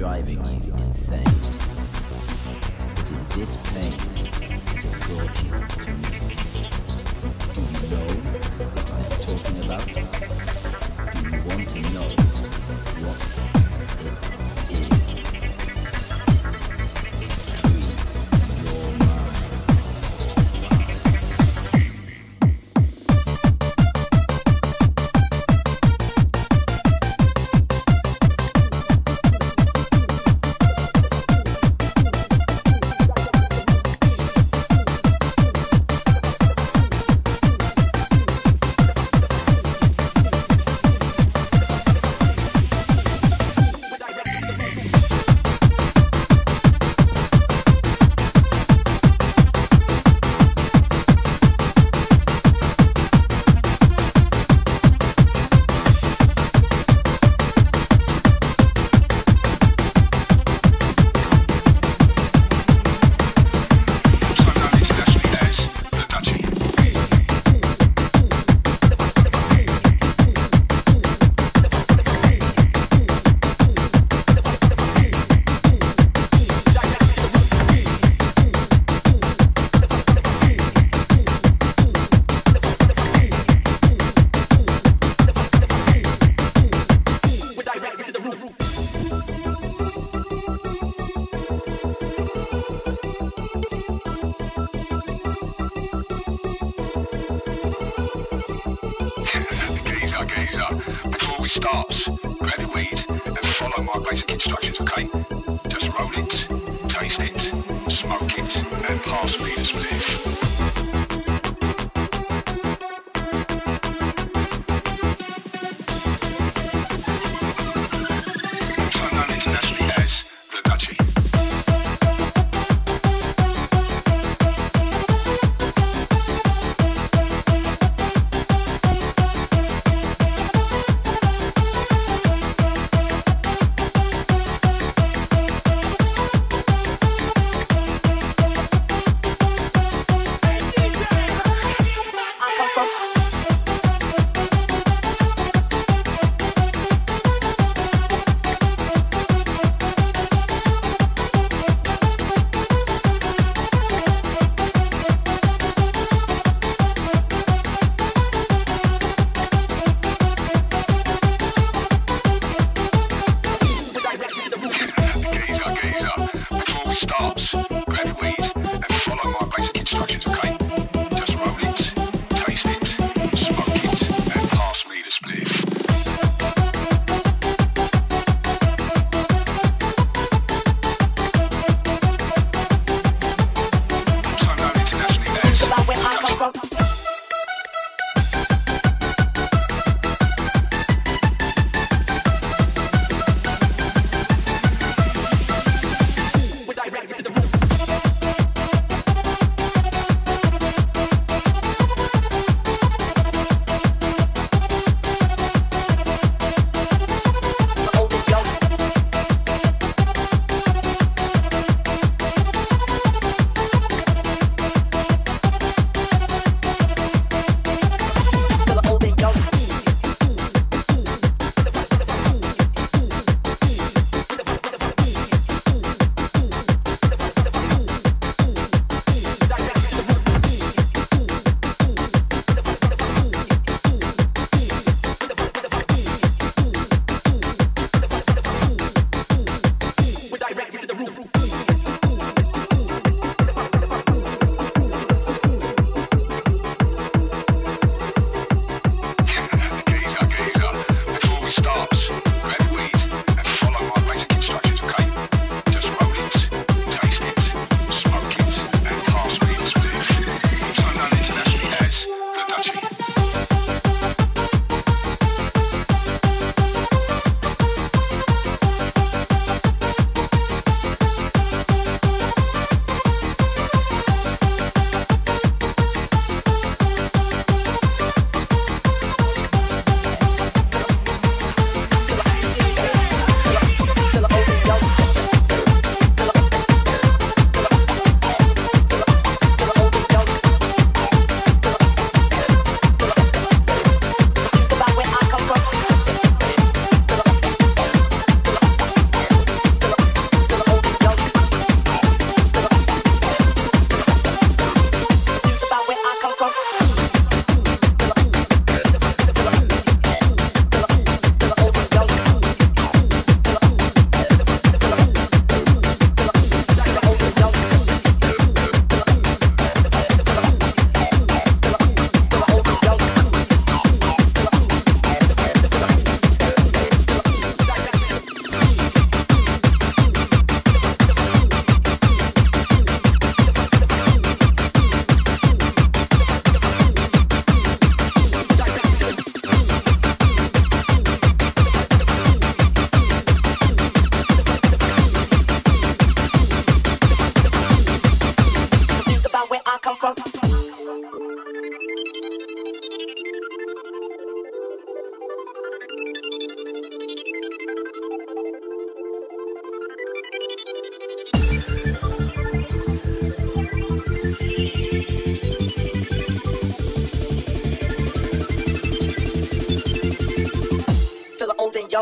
driving you insane. It is this pain that has brought you to me. Do you know what I am talking about? We starts. Grab your weed and follow my basic instructions, okay? Just roll it, taste it, smoke it, and pass me the spliff.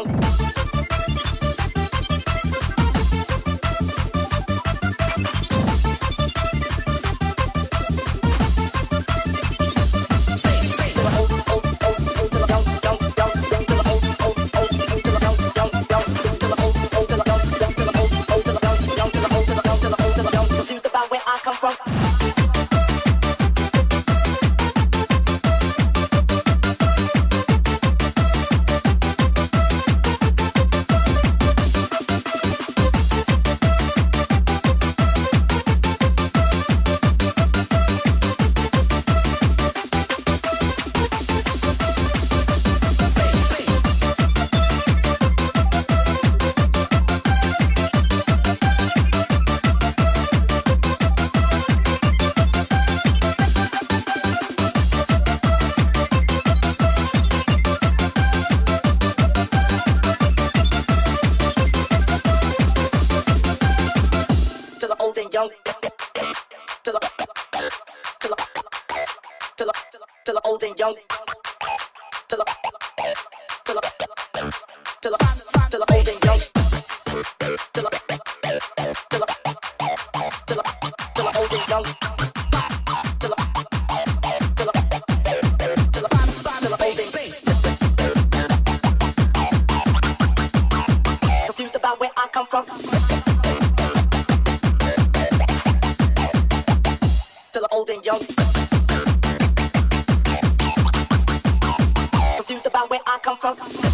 yo. old and young. Old and young. Old and young. Old and young. Confused about where I come from. old and young. Welcome.